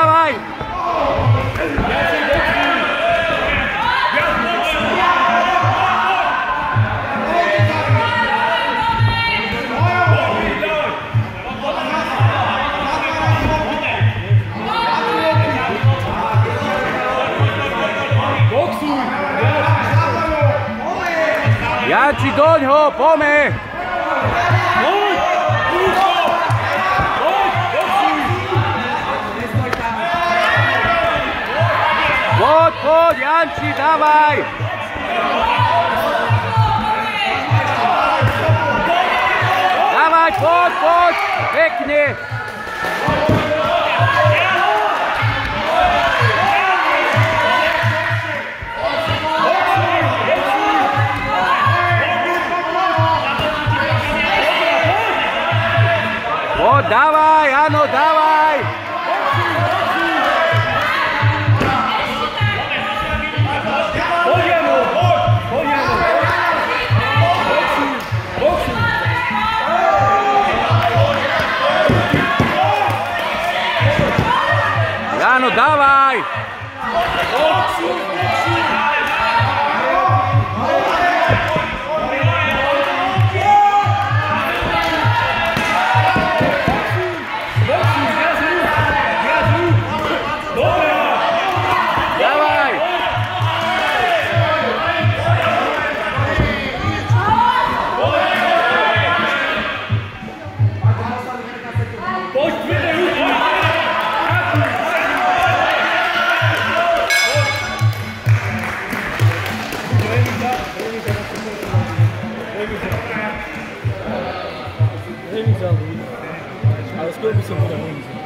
lá vai! Ja ci dođo, pome! Pome! Poď, Janči, dávaj! Dávaj, poď, poď! Pekne! Poď, dávaj, áno, dawaj! Dawaj! going to be something that